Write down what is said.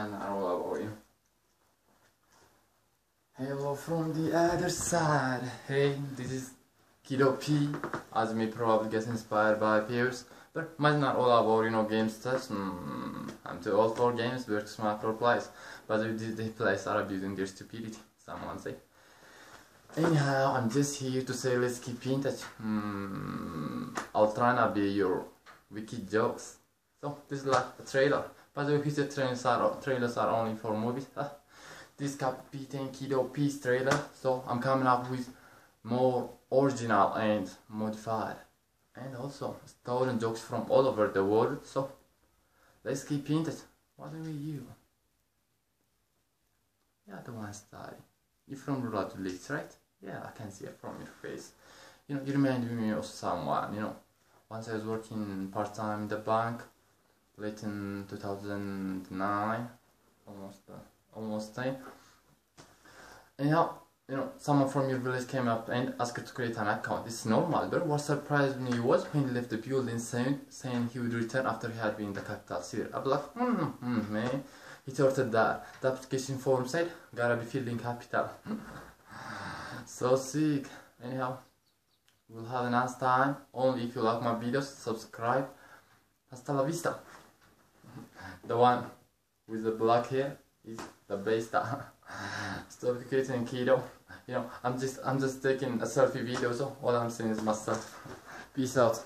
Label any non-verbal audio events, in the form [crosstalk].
all about you. Hello from the other side. Hey, this is KiddoPie. As may probably get inspired by peers. But mine not all about, you know, game stuff. Mm, I'm too old for games, work smart for plays. But the plays are abusing their stupidity, someone say. Anyhow, I'm just here to say let's keep in touch. Mm, I'll try not be your wicked jokes. So, this is like a trailer. By the way, trailers are, trailers are only for movies. [laughs] this Captain KiddoPie's trailer. So I'm coming up with more original and modified and also stolen jokes from all over the world. So let's keep in touch. What are you? Yeah, the one study. You're from Rural Leaks, right? Yeah, I can see it from your face. You know, you remind me of someone, you know. Once I was working part-time in the bank, late in 2009, almost uh, almost time. Anyhow, you know, someone from your village came up and asked to create an account. It's normal, but was surprised when he was when he left the building saying, saying he would return after he had been in the capital city. I was like, mm, mm, man. He started that. The application form said, gotta be filled in capital. [sighs] so sick. Anyhow, we'll have a nice time. Only if you like my videos, subscribe. Hasta la vista. The one with the black hair is the best. [laughs] Stop creating keto. You know, I'm just I'm just taking a selfie video, so all I'm saying is myself. Peace out.